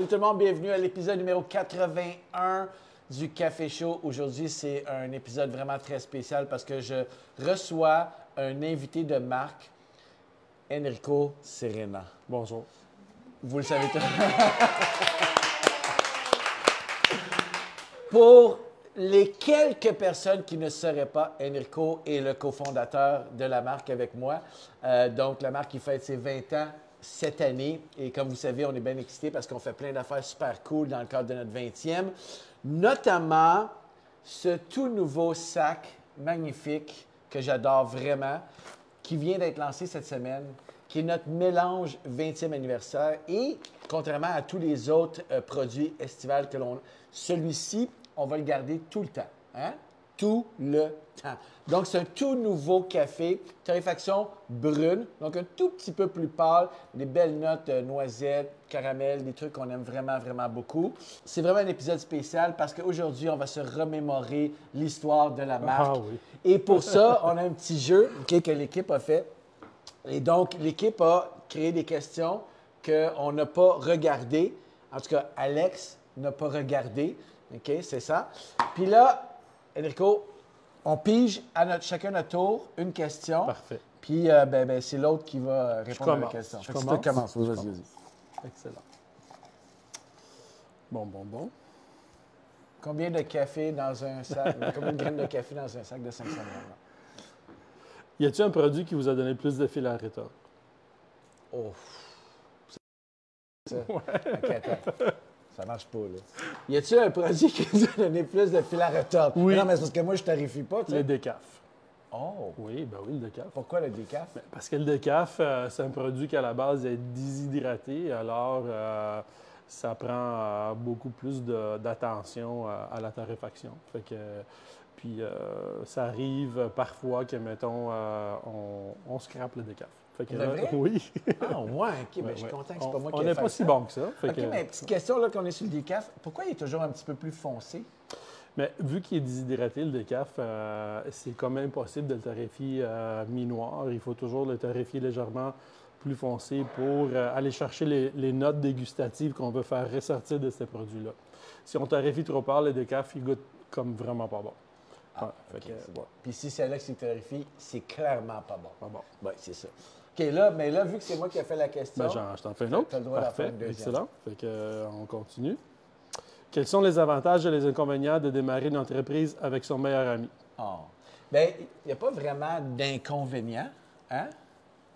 Salut tout le monde, bienvenue à l'épisode numéro 81 du Café Show. Aujourd'hui, c'est un épisode vraiment très spécial parce que je reçois un invité de marque, Enrico Serena. Bonjour. Vous le savez tous. Pour les quelques personnes qui ne sauraient pas, Enrico est le cofondateur de la marque avec moi. Euh, donc, la marque qui fête ses 20 ans cette année. Et comme vous savez, on est bien excités parce qu'on fait plein d'affaires super cool dans le cadre de notre 20e. Notamment ce tout nouveau sac magnifique que j'adore vraiment, qui vient d'être lancé cette semaine, qui est notre mélange 20e anniversaire. Et contrairement à tous les autres euh, produits estivales que l'on celui-ci, on va le garder tout le temps. Hein? Tout le temps. Donc, c'est un tout nouveau café, torréfaction brune, donc un tout petit peu plus pâle, des belles notes euh, noisettes, caramel, des trucs qu'on aime vraiment, vraiment beaucoup. C'est vraiment un épisode spécial parce qu'aujourd'hui, on va se remémorer l'histoire de la marque. Ah oui. Et pour ça, on a un petit jeu que l'équipe a fait. Et donc, l'équipe a créé des questions qu'on n'a pas regardées. En tout cas, Alex n'a pas regardé. OK, c'est ça. Puis là, Enrico, on pige à notre, chacun notre tour une question. Parfait. Puis euh, ben, ben, c'est l'autre qui va répondre à la question. Je Fait que commence. tu commences. Vas-y, vas-y. commence. Excellent. Bon, bon, bon. Combien de café dans un sac? combien de graines de café dans un sac de 500 grammes? Y a-t-il un produit qui vous a donné plus de fil à retordre? Oh. Ça. Attends. Ça marche pas, là. Y a-tu un produit qui nous a donné plus de fil à retordre? Oui. Non, mais c'est parce que moi, je tarifie pas, tu Le décaf. Oh. Oui, ben oui, le décaf. Pourquoi le décaf? Ben, Parce que le décaf, euh, c'est un produit qui, à la base, est déshydraté. Alors, euh, ça prend euh, beaucoup plus de- d'attention à la torréfaction. Fait que, puis, euh, ça arrive parfois que, mettons, euh, on, on scrape le décaf. Fait que là- oui. Ah, ouais, OK. ben, Ouais, je suis content que c'est On- pas moi On qui ai n'est pas ça. si bon que ça. Fait OK, que- mais petite question, là, qu'on est sur le décaf. Pourquoi il est toujours un petit peu plus foncé? Mais vu qu'il est déshydraté, le décaf, euh, c'est quand même possible de le torréfier euh, mi-noir. Il faut toujours le torréfier légèrement plus foncé pour euh, aller chercher les, les notes dégustatives qu'on veut faire ressortir de ces produits-là. Si on torréfie trop pâle, le décaf, il goûte comme vraiment pas bon. Ah, Ouais, que, c'est bon. Puis si c'est Alex qui clarifie, c'est clairement pas bon. Pas bon. Oui, c'est ça. OK, là, mais là, vu que c'est moi qui ai fait la question, Ben, je t'en fais une autre. Le droit Parfait, excellent. Fait que, euh, on continue. Quels sont les avantages et les inconvénients de démarrer une entreprise avec son meilleur ami? oh. ben, il n'y a pas vraiment d'inconvénient, hein?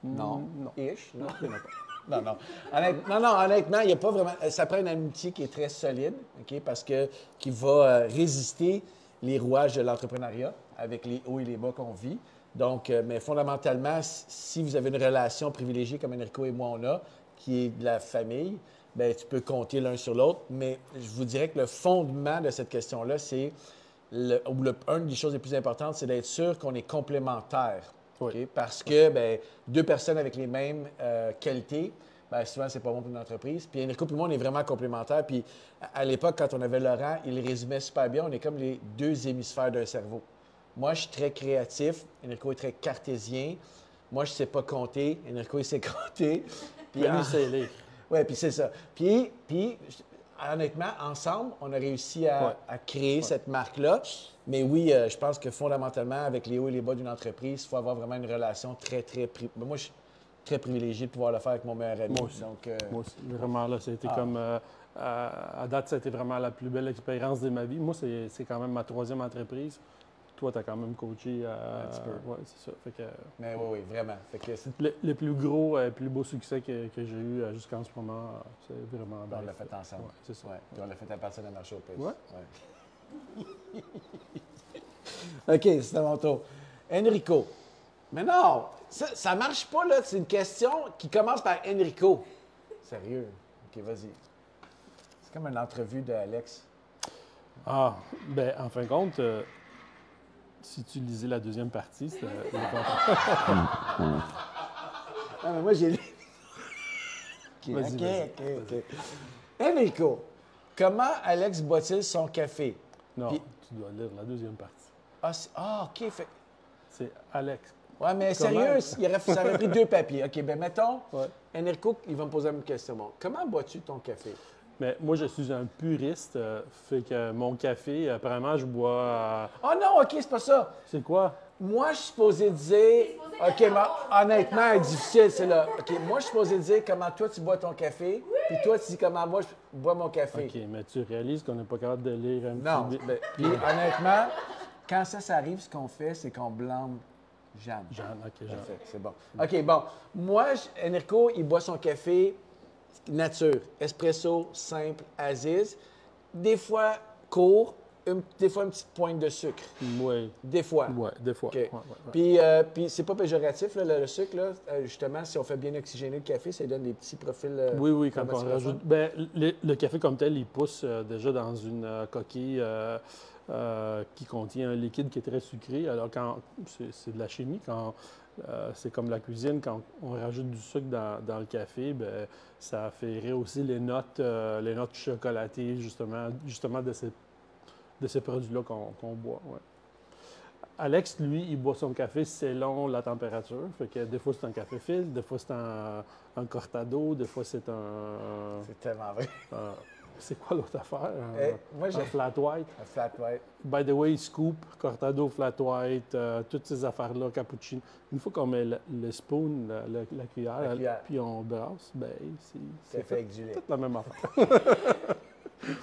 Non. non. Ish, non. Non, non. Honnête- non, non, honnêtement, il n'y a pas vraiment. Ça prend une amitié qui est très solide, OK? Parce que qui va euh, résister les rouages de l'entrepreneuriat avec les hauts et les bas qu'on vit. Donc, euh, mais fondamentalement, si vous avez une relation privilégiée comme Enrico et moi on a, qui est de la famille, ben tu peux compter l'un sur l'autre. Mais je vous dirais que le fondement de cette question-là, c'est le, ou le- une des choses les plus importantes, c'est d'être sûr qu'on est complémentaires. Oui. Parce que ben, deux personnes avec les mêmes euh, qualités, ben, souvent, c'est pas bon pour une entreprise. Puis Enrico et moi, on est vraiment complémentaires. Puis à, l'époque, quand on avait Laurent, il résumait super bien. On est comme les deux hémisphères d'un cerveau. Moi, je suis très créatif. Enrico est très cartésien. Moi, je sais pas compter. Enrico, il sait compter. Puis Mais en- lui, c'est lire. oui, puis c'est ça. Puis, puis, honnêtement, ensemble, on a réussi à, Ouais. à créer cette marque-là. Mais oui, euh, je pense que fondamentalement, avec les hauts et les bas d'une entreprise, il faut avoir vraiment une relation très, très... pri- Moi, je suis très privilégié de pouvoir le faire avec mon meilleur ami. Moi aussi. Donc, euh, Moi aussi, vraiment, là, c'était Ah. comme. euh, à, à date, c'était vraiment la plus belle expérience de ma vie. Moi, c'est c'est quand même ma troisième entreprise. Toi, tu as quand même coaché. euh, Un petit peu. Oui, c'est ça. Fait que, mais oui, oui, vraiment. Fait que c'est- le, le plus gros, euh, plus beau succès que, que j'ai eu euh, jusqu'en ce moment, c'est vraiment. on l'a fait ensemble. Ouais, c'est ça. Ouais. Puis on l'a fait à partir de marché au. Ouais. OK, c'est à mon tour. Enrico. Mais non, ça, ça marche pas, là. C'est une question qui commence par Enrico. Sérieux? OK, vas-y. C'est comme une entrevue d'Alex. Ah, ben, en fin de compte, euh, si tu lisais la deuxième partie, c'était. Non, mais moi, j'ai lu. OK, OK, OK, OK. Enrico, comment Alex boit-il son café? Non, Puis- tu dois lire la deuxième partie. Ah, ah, OK. Fait... C'est Alex. Ouais, mais Comment? sérieux, il aurait, ça aurait pris deux papiers. OK, ben mettons, Ouais. Enrico, il va me poser une question. Bon, comment bois-tu ton café? Mais moi, je suis un puriste, euh, fait que mon café, apparemment, je bois. euh, Oh non, OK, c'est pas ça. c'est quoi? Moi, je suis supposé dire. OK, mais honnêtement, c'est difficile, c'est là. OK, moi, je suis supposé dire comment toi, tu bois ton café. Puis toi, tu dis comment moi, je bois mon café. OK, mais tu réalises qu'on n'est pas capable de lire un Non. petit. ben, Puis honnêtement, quand ça, ça arrive, ce qu'on fait, c'est qu'on blâme Jeanne. Jeanne, OK, Jeanne. Parfait, c'est bon. OK, bon. Moi, je- Enrico, il boit son café nature, espresso, simple, Aziz. Des fois, court, une- des fois, une petite pointe de sucre. Oui, Des fois. ouais, des fois. OK. Ouais, ouais, ouais. Puis, euh, puis c'est pas péjoratif, là, le, le sucre, là. Euh, justement, si on fait bien oxygéner le café, ça donne des petits profils. euh, Oui, oui, quand on rajoute. Ben, le, le café comme tel, il pousse euh, déjà dans une coquille qui contient un liquide qui est très sucré. Alors, quand c'est c'est de la chimie, quand euh, c'est comme la cuisine, quand on rajoute du sucre dans, dans le café, ben, ça fait rehausser les notes, euh, les notes chocolatées, justement, justement de ces, de ces produits-là qu'on boit. ouais. Alex, lui, il boit son café selon la température. Fait que des fois, c'est un café filtre, des fois, c'est un, un cortado, des fois, c'est un. C'est tellement vrai. un- c'est quoi l'autre affaire? Un, Eh, moi, j'ai un flat white? un flat white. By the way, scoop, cortado, flat white, euh, toutes ces affaires-là, cappuccino. Une fois qu'on met le, le spoon, la, la- la cuillère, La cuillère. puis on brasse, ben, c'est fait avec du lait. toute la même affaire.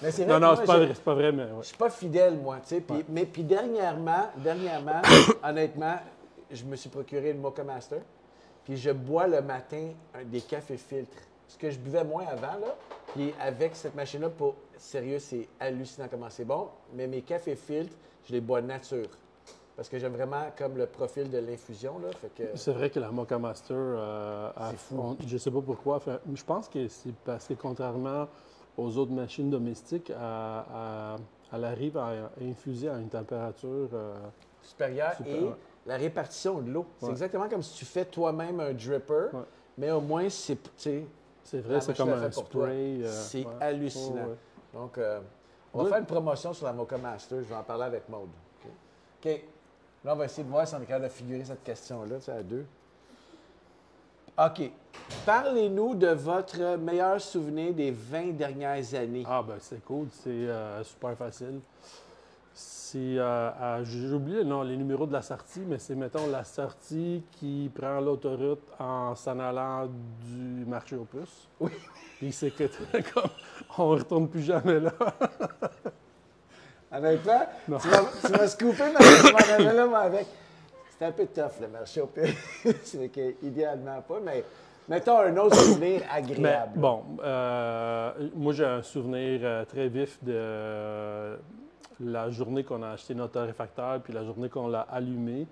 Mais c'est vrai Non, non, c'est pas vrai, c'est pas vrai, mais ouais. Je suis pas fidèle, moi, tu sais. Ouais. Mais puis dernièrement, dernièrement, honnêtement, je me suis procuré le Mocha Master. Puis je bois le matin des cafés filtres. Ce que je buvais moins avant, là. Puis avec cette machine-là, pour sérieux, c'est hallucinant comment c'est bon. Mais mes cafés filtres, je les bois nature. Parce que j'aime vraiment comme le profil de l'infusion, là. Fait que... C'est vrai que la Mocha Master, euh, a- C'est fou. on- je ne sais pas pourquoi. Je pense que c'est parce que contrairement aux autres machines domestiques, elle, arrive à infuser à une température. euh, supérieure et la répartition de l'eau. C'est Ouais. exactement comme si tu fais toi-même un dripper, Ouais. mais au moins, c'est, c'est vrai, c'est machine comme un spray. euh, C'est ouais. hallucinant. Ouais. Donc, euh, on va faire une promotion sur la Mocha Master. Je vais en parler avec Maude. OK? OK. Là, on va essayer de voir si on est capable de figurer cette question-là, tu sais, à deux. OK. Parlez-nous de votre meilleur souvenir des 20 dernières années. Ah, ben c'est cool, c'est euh, super facile. C'est, euh, j'ai oublié nom, les numéros de la sortie, mais c'est, mettons, la sortie qui prend l'autoroute en s'en allant du marché aux puces. Oui. Puis c'est que, comme, on ne retourne plus jamais là. Honnêtement, Non. tu vas, tu vas scooper, mais tu là, moi, avec. C'était un peu tough, le marché au pire. C'est que, idéalement pas, mais mettons un autre souvenir Mais agréable. bon, euh, moi j'ai un souvenir euh, très vif de la journée qu'on a acheté notre torréfacteur, puis la journée qu'on l'a allumé.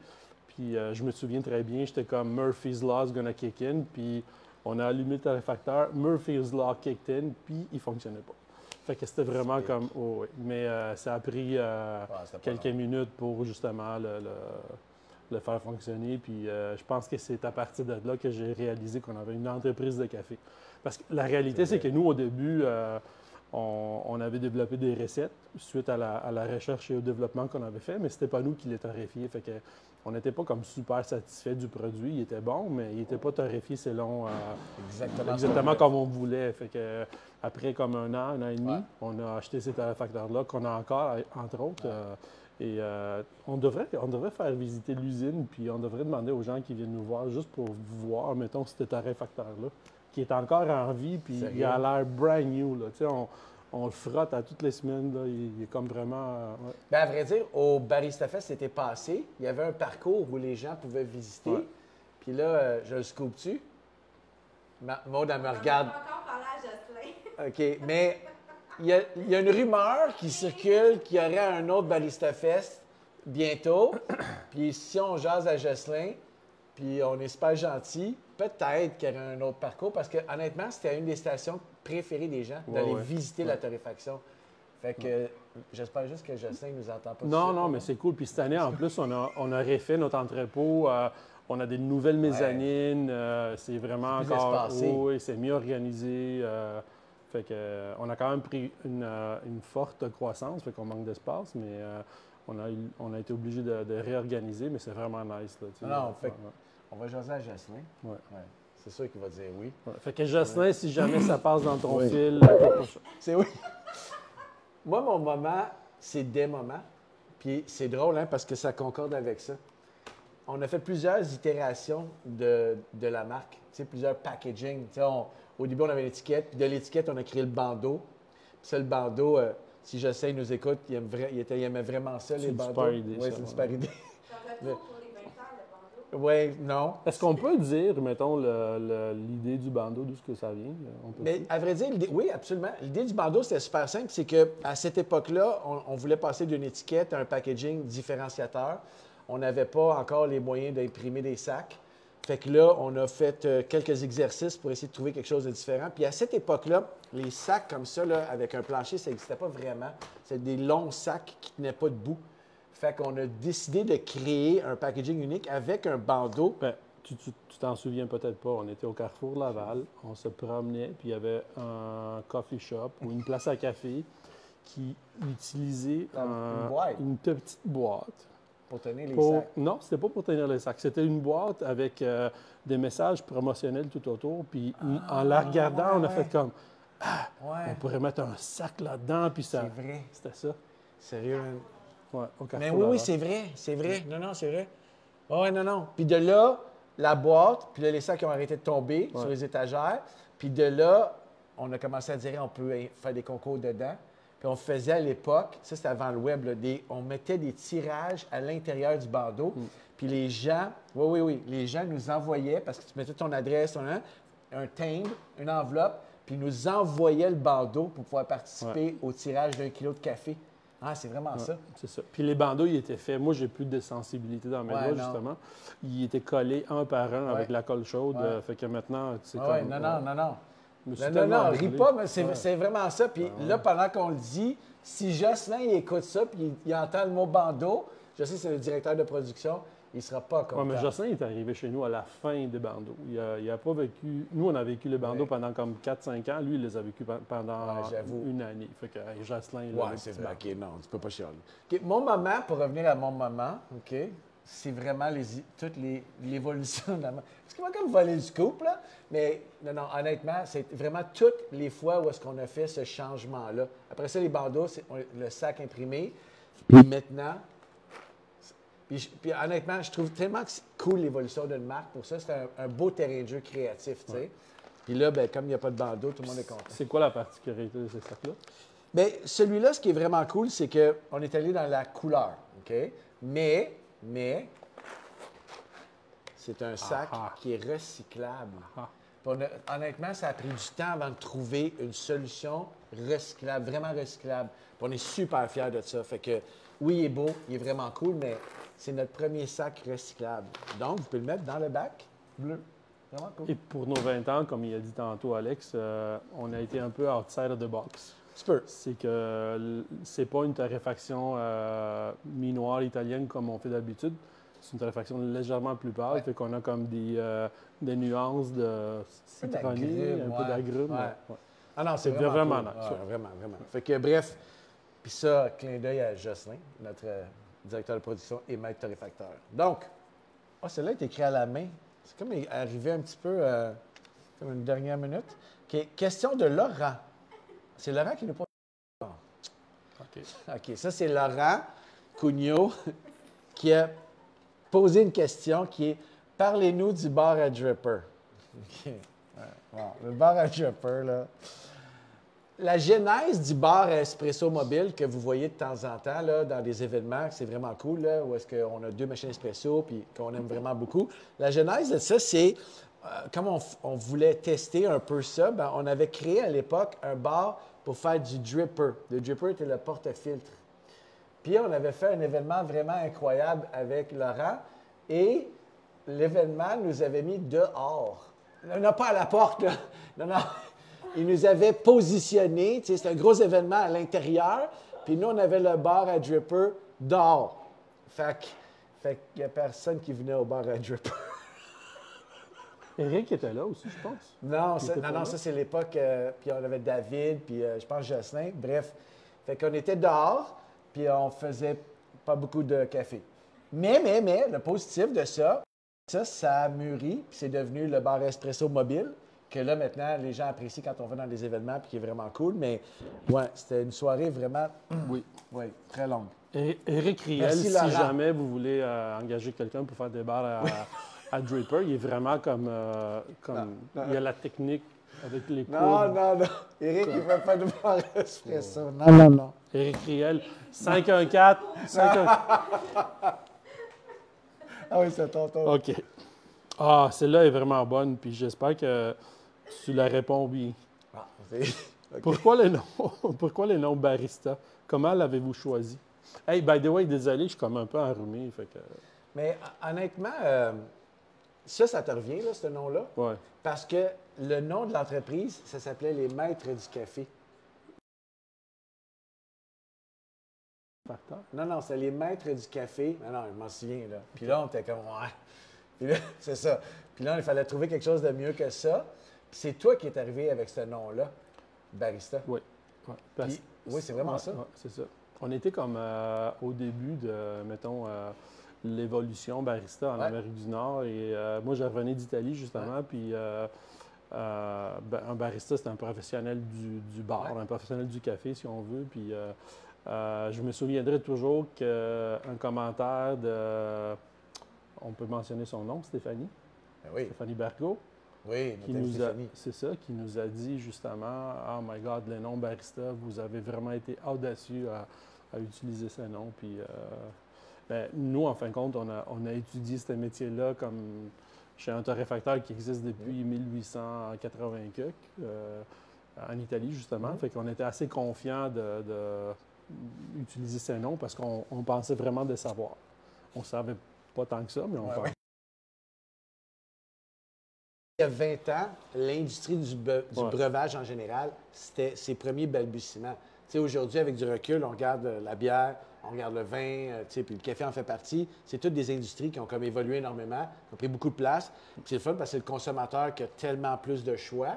Puis euh, je me souviens très bien, j'étais comme Murphy's Law is gonna kick in, puis on a allumé le torréfacteur, Murphy's Law kicked in, puis il fonctionnait pas. Fait que c'était vraiment comme, oh, oui. Mais euh, ça a pris euh, quelques long. minutes pour justement le, le- le faire fonctionner. Puis euh, je pense que c'est à partir de là que j'ai réalisé qu'on avait une entreprise de café. Parce que la réalité, C'est que nous, au début, on, on avait développé des recettes suite à la, à la recherche et au développement qu'on avait fait, mais c'était pas nous qui les torréfiés. Fait que on n'était pas comme super satisfait du produit. Il était bon, mais il n'était pas torréfié selon euh, Exactement. exactement comme on voulait. Fait que après comme un an, un an et demi, Ouais. on a acheté ces torréfacteurs-là qu'on a encore, entre autres. euh, et euh, on, devrait, on devrait faire visiter l'usine, puis on devrait demander aux gens qui viennent nous voir juste pour voir, mettons, ce torréfacteur-là, qui est encore en vie, puis il a l'air brand new. Là. Tu sais, On, on le frotte à toutes les semaines. Là. Il, il est comme vraiment. euh, ouais. Ben, à vrai dire, au Barista Fest, c'était passé. Il y avait un parcours où les gens pouvaient visiter. Ouais. Puis là, euh, je le scoop-tu? Ma- Maud, elle me regarde. On à Jocelyn. OK, mais il y, a, il y a une rumeur qui circule qu'il y aurait un autre Barista Fest bientôt. Puis si on jase à Jocelyn, puis on est super gentil, peut-être qu'il y aurait un autre parcours parce que honnêtement, c'était une des stations préférées des gens Ouais, d'aller ouais. visiter la torréfaction. Fait que j'espère juste que Jocelyn nous entend pas. Non, non, mais c'est cool. Puis cette année, en plus, on a, on a refait notre entrepôt. euh, on a des nouvelles mezzanines. euh, c'est vraiment encore. espacé. Oui, c'est mieux organisé. euh, fait que, on a quand même pris une, une forte croissance, fait qu'on manque d'espace, mais on, a, eu- on a été obligé de, de réorganiser, mais c'est vraiment nice. Là. Non, fait On va jaser à Jocelyn. Ouais. C'est sûr qu'il va dire oui. Ouais. Fait que Jocelyn, si jamais ça passe dans ton Oui. fil, C'est oui. Moi, mon moment, c'est des moments. Puis c'est drôle, hein, parce que ça concorde avec ça. On a fait plusieurs itérations de, de la marque, tu sais, plusieurs packaging. Tu sais, on- au début, on avait l'étiquette, puis de l'étiquette, on a créé le bandeau. Puis ça, le bandeau, euh, si José nous écoute, il, aime vra- il était- il aimait vraiment ça, C'est les une bandeaux. super idée, Oui, c'est une super idée. Ça retourne pour les 20 heures, le bandeau. Oui, non. est-ce qu'on peut dire, mettons, l'idée du bandeau, d'où ce que ça vient? On peut Mais à vrai dire, oui, absolument. L'idée du bandeau, c'était super simple. C'est qu'à cette époque-là, on, on voulait passer d'une étiquette à un packaging différenciateur. On n'avait pas encore les moyens d'imprimer des sacs. Fait que là, on a fait euh, quelques exercices pour essayer de trouver quelque chose de différent. Puis à cette époque-là, les sacs comme ça, là, avec un plancher, ça n'existait pas vraiment. C'était des longs sacs qui ne tenaient pas debout. Fait qu'on a décidé de créer un packaging unique avec un bandeau. Ben, tu t'en souviens peut-être pas. On était au Carrefour Laval, on se promenait, puis il y avait un coffee shop ou une place à café qui utilisait Une un- boîte. une petite boîte. Pour tenir les Pour- sacs. non, c'était pas pour tenir les sacs. C'était une boîte avec euh, des messages promotionnels tout autour. Puis en la regardant, ouais, on a ouais. fait comme Ouais, on pourrait mettre un sac là-dedans, puis ça. c'est vrai. C'était ça. Sérieux. Ouais, au Carrefour Mais oui, oui, c'est vrai, c'est vrai. Non, non, c'est vrai. Oui, ouais, non, non. Puis de là, la boîte, puis là, les sacs qui ont arrêté de tomber Ouais. sur les étagères. Puis de là, on a commencé à dire on peut faire des concours dedans. Puis on faisait à l'époque, ça c'était avant le web, là, des, on mettait des tirages à l'intérieur du bandeau. Mm. Puis les gens, oui, oui, oui, les gens nous envoyaient, parce que tu mettais ton adresse, ton nom, un timbre, une enveloppe, puis ils nous envoyaient le bandeau pour pouvoir participer au tirage d'un kilo de café. Ah, c'est vraiment ça. C'est ça. Puis les bandeaux, ils étaient faits. Moi, j'ai plus de sensibilité dans mes Ouais, doigts, non. justement. Ils étaient collés un par un avec la colle chaude. Euh, fait que maintenant, c'est Ah ouais, comme. non, non, non, non. Non, non, non, ris pas, mais c'est vraiment ça. Puis là, pendant qu'on le dit, si Jocelyn il écoute ça, puis il, il entend le mot bandeau, je sais que c'est le directeur de production, il sera pas content. Ouais, mais Jocelyn est arrivé chez nous à la fin des bandeaux. Il a, il a pas vécu. Nous, on a vécu les bandeaux Ouais. pendant comme 4-5 ans. Lui, il les a vécu pe- pendant Ouais, une année. Fait que hey, Jocelyn, il Ouais, c'est vrai. OK, non, tu peux pas chialer. OK, mon moment, pour revenir à mon moment, OK, c'est vraiment les, toute les- l'évolution de la marque. Parce qu'il m'a comme volé du couple, là. Mais non, non, honnêtement, c'est vraiment toutes les fois où est-ce qu'on a fait ce changement-là. Après ça, les bandeaux, c'est le sac imprimé. Puis maintenant, puis, honnêtement, je trouve tellement que c'est cool l'évolution d'une marque. Pour ça, c'est un, un beau terrain de jeu créatif, tu sais. Puis là, ben, comme il n'y a pas de bandeau, tout le monde est content. C'est quoi la particularité de ces sacs-là? Bien, celui-là, ce qui est vraiment cool, c'est qu'on est allé dans la couleur, OK? Mais, mais, c'est un sac Ah, ah. qui est recyclable. Ah. Honnêtement, ça a pris du temps avant de trouver une solution recyclable, vraiment recyclable. Puis on est super fiers de ça. Fait que, oui, il est beau, il est vraiment cool, mais c'est notre premier sac recyclable. Donc, vous pouvez le mettre dans le bac bleu. Vraiment cool. Et pour nos 20 ans, comme il a dit tantôt Alex, euh, on a été un peu outside of the box. C'est que c'est pas une torréfaction euh, mi-noire italienne comme on fait d'habitude. C'est une torréfaction légèrement plus pâle, Ouais. fait qu'on a comme des, euh, des nuances de d'agrumes, un peu d'agrumes. Ouais. ouais, ouais. Ah non, c'est vraiment, vraiment cool. nice, Ouais, ouais. vraiment, vraiment. Fait que bref, puis ça, clin d'œil à Jocelyn, notre euh, directeur de production et maître torréfacteur. Donc, ah, celle-là est écrite à la main. C'est comme arrivé un petit peu euh, comme une dernière minute. Question de Laurent. C'est Laurent qui nous pose. OK. OK, ça, c'est Laurent Cugnot qui a posé une question qui est Parlez-nous du bar à Dripper. OK. Ouais, bon, le bar à Dripper, là. La genèse du bar à espresso mobile que vous voyez de temps en temps là, dans des événements, c'est vraiment cool, là, où est-ce qu'on a deux machines espresso puis qu'on aime vraiment beaucoup. La genèse de ça, c'est euh, comme on voulait tester un peu ça, ben, on avait créé à l'époque un bar pour faire du dripper. Le dripper était le porte-filtre. Puis on avait fait un événement vraiment incroyable avec Laurent et l'événement nous avait mis dehors. Non, pas à la porte, là. Non, non. Il nous avait positionnés. Tu sais, C'était un gros événement à l'intérieur. Puis nous, on avait le bar à Dripper dehors. Fait qu'il n'y a personne qui venait au bar à Dripper. Eric était là aussi, je pense. Non, ça, non, ça c'est l'époque, euh, puis on avait David, puis euh, je pense Jocelyn, bref. Fait qu'on était dehors, puis on faisait pas beaucoup de café. Mais, mais, mais, le positif de ça, Ça, ça a mûri, puis c'est devenu le bar espresso mobile, que là, maintenant, les gens apprécient quand on va dans des événements, puis qui est vraiment cool. Mais ouais, c'était une soirée vraiment, Oui. oui, très longue. Et Eric Riel, Merci, si Laurent. jamais vous voulez euh, engager quelqu'un pour faire des bars à, à Draper, il est vraiment comme. euh, comme Non, non. Il y a la technique avec les coudes. Non, non, non. Eric, il fait pas de bar espresso. Non, non, non. Eric Riel, 514 514 Ah oui, c'est tonton. OK. Ah, celle-là est vraiment bonne, puis j'espère que tu la réponds bien. Ah. Pourquoi le nom, pourquoi le nom barista? Comment l'avez-vous choisi? Hey, by the way, désolé, je suis comme un peu enrhumé. Fait que, Mais honnêtement, euh, ça, ça te revient, là, ce nom-là? ouais. Parce que le nom de l'entreprise, ça s'appelait les Maîtres du Café. Facteur. Non, non, c'est les Maîtres du Café. Non, non, je m'en souviens, là. Puis là, on était comme, ouais. Puis là, c'est ça. Puis là, il fallait trouver quelque chose de mieux que ça. Puis c'est toi qui es arrivé avec ce nom-là, barista. Oui. Ouais, parce- Puis- oui, c'est vraiment Ouais, ça. ouais, c'est ça. On était comme euh, au début de, mettons, euh, l'évolution barista en. Amérique du Nord. Et euh, moi, je revenais d'Italie, justement. Puis ben, un barista, c'est un professionnel du, du bar, un professionnel du café, si on veut. Puis euh, je me souviendrai toujours qu'un commentaire de. On peut mentionner son nom, Stéphanie, Ben oui, Stéphanie Bergot, oui, qui nous a, c'est ça, qui nous a dit justement, oh my God, le nom barista, vous avez vraiment été audacieux à, à utiliser ce nom. Puis, euh, ben, nous, en fin de compte, on a, on a étudié ce métier-là comme chez un torréfacteur qui existe depuis 1880 quelques, euh, en Italie justement. Mhm. Fait qu'on était assez confiants de, de utiliser ce nom parce qu'on on pensait vraiment de savoir. On savait pas tant que ça, mais on Ouais, pensait. Il y a 20 ans, l'industrie du, be- du Ouais. breuvage en général, c'était ses premiers balbutiements. Aujourd'hui, avec du recul, on regarde euh, la bière, on regarde le vin, euh, puis le café en fait partie. C'est toutes des industries qui ont comme évolué énormément, qui ont pris beaucoup de place. C'est le fun parce que c'est le consommateur qui a tellement plus de choix.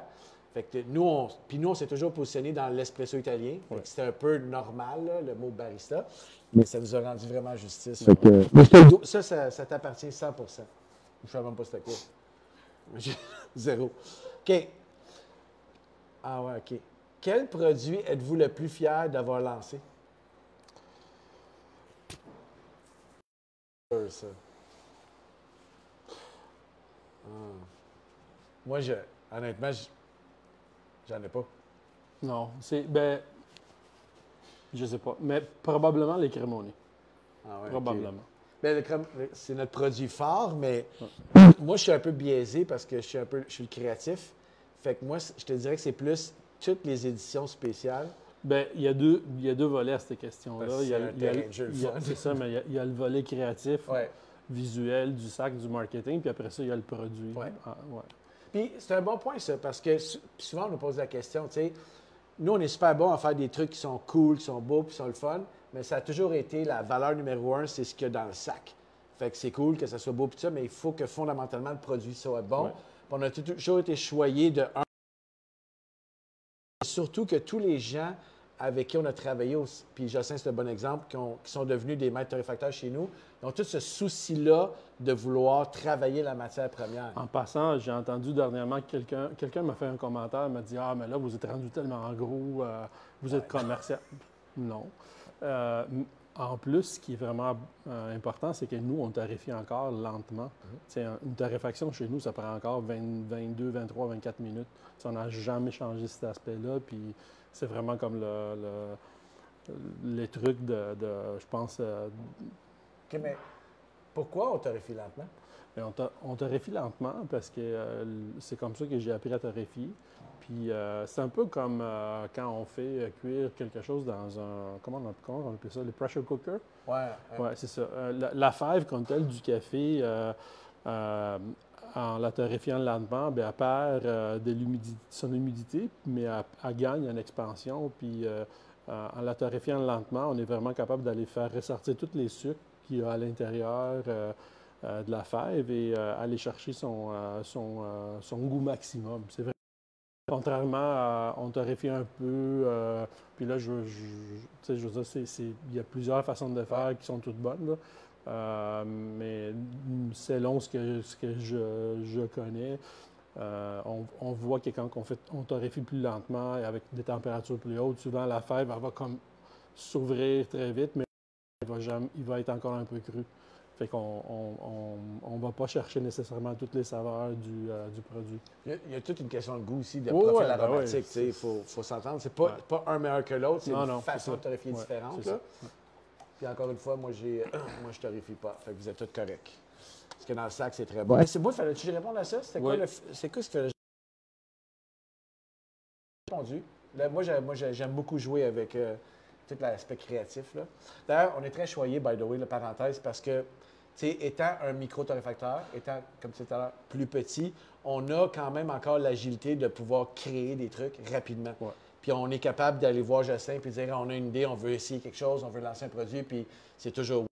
Fait que nous, on, puis nous, on s'est toujours positionné dans l'espresso italien. C'était un peu normal, là, le mot barista. Mais ça nous a rendu vraiment justice. Ça, ça, ça t'appartient 100% Je ne sais même pas c'était quoi. Zéro. OK. Ah ouais, OK. Quel produit êtes-vous le plus fier d'avoir lancé? Ça. Ah. Moi, je, honnêtement, je- j'en ai pas. Non, c'est. Ben. Je sais pas. Mais probablement les crémonies. Ah ouais. Probablement. Ben, le crème- le- c'est notre produit fort, mais moi, je suis un peu biaisé parce que je suis un peu je suis le créatif. Fait que moi, je te dirais que c'est plus toutes les éditions spéciales. Ben, il y, a deux, il y a deux volets à cette question-là. Parce que Il y a- c'est ça, mais il y a- il y, a le volet créatif, Ouais. visuel, du sac, du marketing, puis après ça, il y a le produit. Ouais. Ah, ouais. Puis c'est un bon point, ça, parce que sou- souvent, on nous pose la question, tu sais, nous, on est super bons à faire des trucs qui sont cool, qui sont beaux, puis qui sont le fun, mais ça a toujours été la valeur numéro un, c'est ce qu'il y a dans le sac. Fait que c'est cool que ça soit beau, puis tout ça, mais il faut que fondamentalement, le produit soit bon. Ouais. Puis on a toujours été choyé de un. Surtout que tous les gens avec qui on a travaillé, au- puis Jacin, c'est un bon exemple, qui, ont- qui sont devenus des maîtres torréfacteurs chez nous, ils ont tout ce souci-là de vouloir travailler la matière première. En passant, j'ai entendu dernièrement que quelqu'un quelqu'un m'a fait un commentaire, m'a dit Ah, mais là, vous êtes rendu tellement gros, euh, vous êtes commercial. Non. Euh, en plus, ce qui est vraiment euh, important, c'est que nous, on tarifie encore lentement. Un- Une torréfaction chez nous, ça prend encore 20, 22, 23, 24 minutes. On n'a jamais changé cet aspect-là. Puis c'est vraiment comme le, le- les trucs de, de, je pense, euh, OK, mais pourquoi on torréfie lentement? Mais on, torréfie lentement parce que euh, c'est comme ça que j'ai appris à torréfier. Puis euh, c'est un peu comme euh, quand on fait euh, cuire quelque chose dans un. Comment on, comment on appelle ça Le pressure cooker? Ouais. C'est ça. Euh, la, la fève, comme telle, du café, en la torréfiant lentement, bien, elle perd de son humidité, mais elle, elle gagne en expansion. Puis en la torréfiant lentement, on est vraiment capable d'aller faire ressortir tous les sucres qu'il y a à l'intérieur de la fève et aller chercher son, son, son goût maximum. C'est. Contrairement à on torréfie un peu, euh, puis là, je, je- veux dire, il y a plusieurs façons de faire qui sont toutes bonnes. Euh, mais selon ce que, ce que je, connais, euh, on, voit que quand on, fait, on torréfie plus lentement et avec des températures plus hautes, souvent la fève va comme s'ouvrir très vite, mais il va, jamais- il va être encore un peu cru. Fait qu'on on, on, va pas chercher nécessairement toutes les saveurs du, euh, du produit. Il y, a, il y a toute une question de goût aussi, de profil ouais, ben aromatique. ouais, tu sais, Il faut, faut s'entendre. C'est pas, Ouais. pas un meilleur que l'autre, c'est Non, une non, façon de torréfier Ouais, différente. là. Puis encore une fois, moi, j'ai, moi je torréfie pas. Fait que vous êtes tous corrects. Parce que dans le sac, c'est très bon. C'est moi, fallait-tu réponde à ça? C'était quoi, le c'est quoi ce que j'ai répondu? Là, moi, j'ai- moi, j'ai- j'aime beaucoup jouer avec euh, tout l'aspect créatif. D'ailleurs, on est très choyé, by the way, la parenthèse, parce que, étant un micro-torréfacteur, étant, comme tu disais tout à l'heure, plus petit, on a quand même encore l'agilité de pouvoir créer des trucs rapidement. Ouais. Puis on est capable d'aller voir Justin puis dire on a une idée, on veut essayer quelque chose, on veut lancer un produit, puis c'est toujours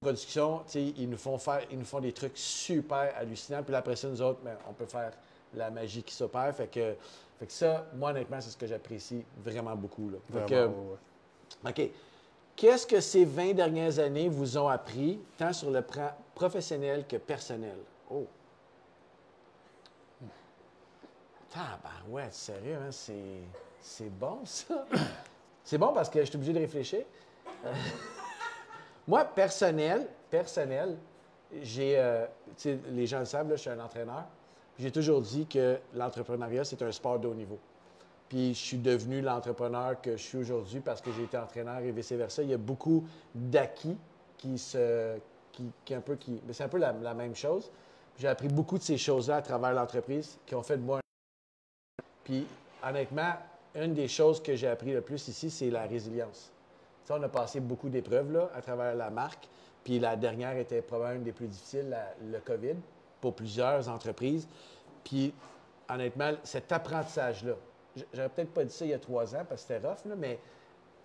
production, ils nous font faire, ils nous font des trucs super hallucinants. Puis après ça, nous autres, ben, on peut faire la magie qui s'opère. Fait que, fait que ça, moi, honnêtement, c'est ce que j'apprécie vraiment beaucoup. Là. Fait que, Vraiment, ouais. OK. Qu'est-ce que ces 20 dernières années vous ont appris, tant sur le plan professionnel que personnel? Oh! Tabarouette, sérieux, hein? C'est, c'est bon, ça? C'est bon parce que je suis obligé de réfléchir. Euh, Moi, personnel, personnel, j'ai, euh, les gens le savent, je suis un entraîneur. J'ai toujours dit que l'entrepreneuriat, c'est un sport de haut niveau. Puis je suis devenu l'entrepreneur que je suis aujourd'hui parce que j'ai été entraîneur et vice-versa. Il y a beaucoup d'acquis qui se. qui, qui un peu qui. Mais c'est un peu la, même chose. J'ai appris beaucoup de ces choses-là à travers l'entreprise qui ont fait de moi un. Puis honnêtement, une des choses que j'ai appris le plus ici, c'est la résilience. Tu sais, on a passé beaucoup d'épreuves à travers la marque. Puis la dernière était probablement une des plus difficiles, le COVID, pour plusieurs entreprises. Puis honnêtement, cet apprentissage-là, j'aurais peut-être pas dit ça il y a trois ans parce que c'était rough, là, mais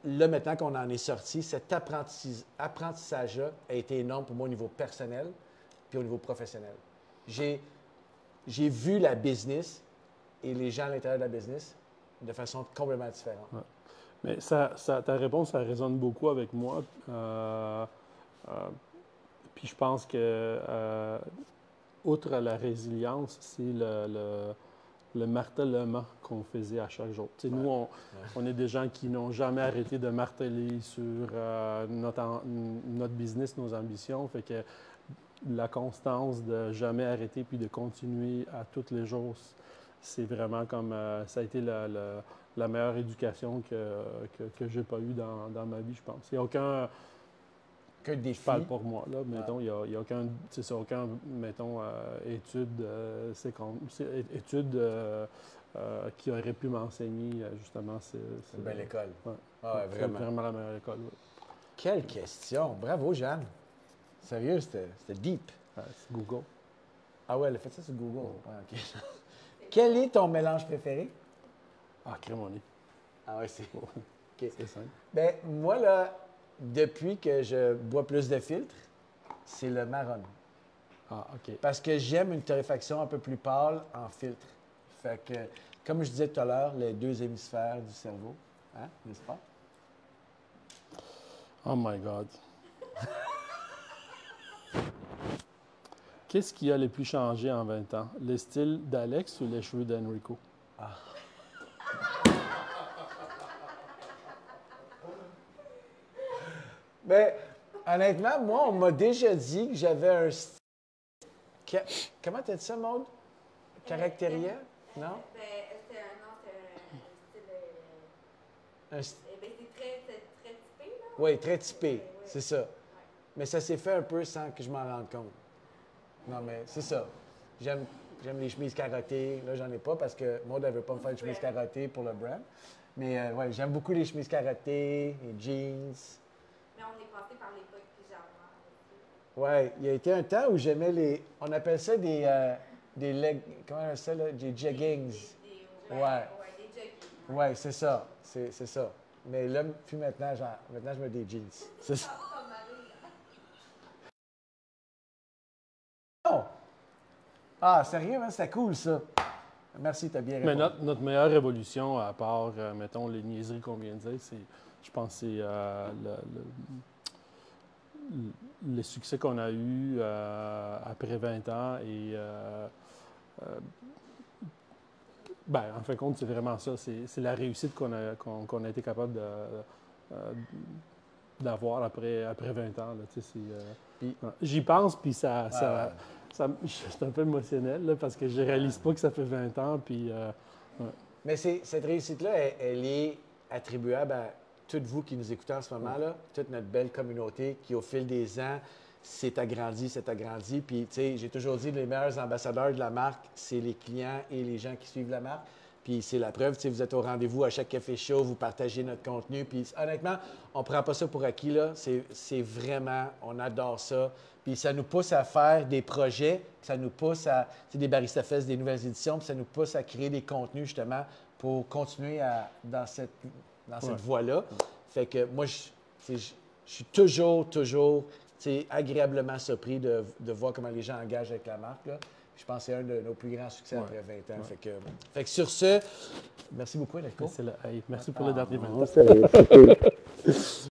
là, maintenant qu'on en est sorti, cet apprenti- apprentissage-là a été énorme pour moi au niveau personnel puis au niveau professionnel. J'ai, vu la business et les gens à l'intérieur de la business de façon complètement différente. Mais ça, ta réponse, ça résonne beaucoup avec moi. Euh, euh, puis je pense que, euh, outre la résilience, c'est le- le martèlement qu'on faisait à chaque jour. Nous, on, on est des gens qui n'ont jamais arrêté de marteler sur euh, notre, en- notre business, nos ambitions. Fait que la constance de jamais arrêter puis de continuer à tous les jours, c'est vraiment comme euh, ça a été la, la- la meilleure éducation que, que, que j'ai pas eue dans, dans ma vie, je pense. Il n'y a aucun, Que des je parle pour moi, là, mettons, il n'y a, a aucun, c'est ça, aucun, mettons, euh, étude, euh, étude euh, euh, qui aurait pu m'enseigner, euh, justement, c'est... Une belle école. Ouais. Ah vraiment. vraiment la meilleure école. ouais. Quelle question. Bravo, Jeanne. Sérieux, c'était, deep. C'est Google. Ah ouais, elle a fait ça sur Google. OK. Quel est ton mélange préféré? Ah, crémoné. Ah ouais, c'est... C'est simple. Ben, moi, là, depuis que je bois plus de filtres, c'est le marron. Ah, OK. Parce que j'aime une torréfaction un peu plus pâle en filtre. Fait que, comme je disais tout à l'heure, les deux hémisphères du cerveau, hein, n'est-ce pas? Oh my God. Qu'est-ce qui a le plus changé en 20 ans? Le style d'Alex ou les cheveux d'Enrico? Mais honnêtement, moi, on m'a déjà dit que j'avais un style. Comment t'as dit ça, Maude? Caractériel? Non? Ben, c'est un nom, c'est un style. euh, eh ben, c'est très, typé, là. Oui, très typé, c'est ça. Mais ça s'est fait un peu sans que je m'en rende compte. Non, mais c'est ça. J'aime, j'aime les chemises carottées. Là, j'en ai pas parce que Maud, elle veut pas me faire une chemise carottée pour le brand. Mais euh, ouais, j'aime beaucoup les chemises carottées, les jeans. Mais on est passé par l'époque pyjama. Ouais, il y a été un temps où j'aimais les. On appelle ça des. euh, des leg. Comment on appelle ça, là? Des jeggings. Des, Ouais. ouais, des jogging. Ouais, c'est ça. C'est, c'est ça. Mais là, puis maintenant, genre, maintenant, je mets des jeans. C'est ça. Oh! Ah, sérieux, hein? C'était cool, ça. Merci, t'as bien Mais répondu. notre, notre meilleure évolution, à part, euh, mettons, les niaiseries qu'on vient de dire, c'est, je pense que c'est euh, le, le- le succès qu'on a eu euh, après 20 ans et euh, euh, ben, en fin de compte, c'est vraiment ça. C'est c'est la réussite qu'on a, qu'on- qu'on a été capable d'avoir après, après 20 ans. c'est. J'y pense, puis ça, Ah, ça suis un peu émotionnel là, parce que je réalise pas que ça fait 20 ans. Puis, Mais c'est- cette réussite-là, elle, elle est attribuable à toutes vous qui nous écoutez en ce moment, là, toute notre belle communauté qui, au fil des ans, s'est agrandie, s'est agrandie. Puis, tu sais, j'ai toujours dit, les meilleurs ambassadeurs de la marque, c'est les clients et les gens qui suivent la marque. Puis c'est la preuve, vous êtes au rendez-vous à chaque café show, vous partagez notre contenu. Puis honnêtement, on prend pas ça pour acquis, là. C'est vraiment, on adore ça. Puis ça nous pousse à faire des projets, ça nous pousse à, des Barista Fest, des nouvelles éditions, puis ça nous pousse à créer des contenus justement pour continuer à, dans cette, dans cette Ouais. voie-là. Fait que moi, je, suis toujours, toujours tu sais, agréablement surpris de, de voir comment les gens engagent avec la marque. là. Je pense que c'est un de nos plus grands succès Ouais. après 20 ans. Ouais. Fait, que, fait que sur ce, merci beaucoup. Hey, merci pour le Ah, dernier 20